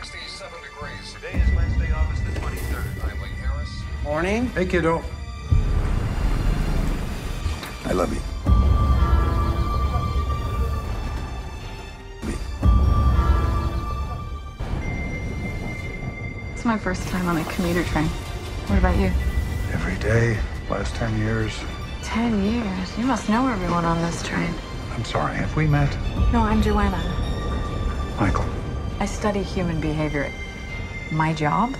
degrees. Today is Wednesday, August the 23rd. I'm Lee Harris. Morning. Hey, kiddo. I love you. It's my first time on a commuter train. What about you? Every day, last 10 years. Ten years. You must know everyone on this train. I'm sorry, have we met? No, I'm Joanna. Michael. I study human behavior. My job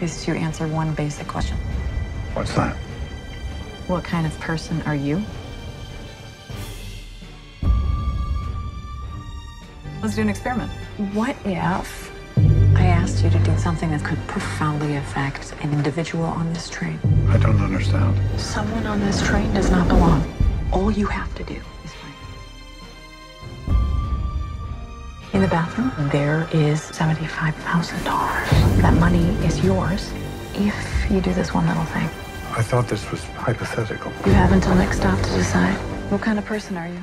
is to answer one basic question What's that? What kind of person are you? Let's do an experiment. What if I asked you to do something that could profoundly affect an individual on this train? I don't understand. Someone on this train does not belong. All you have to do In the bathroom, there is $75,000. That money is yours if you do this one little thing. I thought this was hypothetical. You have until next stop to decide. What kind of person are you?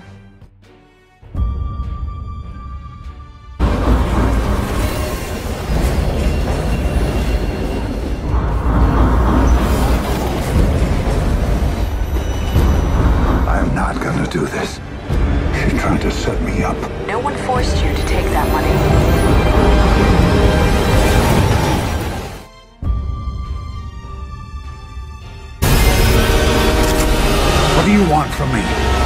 I am not gonna do this. You're trying to set me up. No one forced you to take that money. What do you want from me?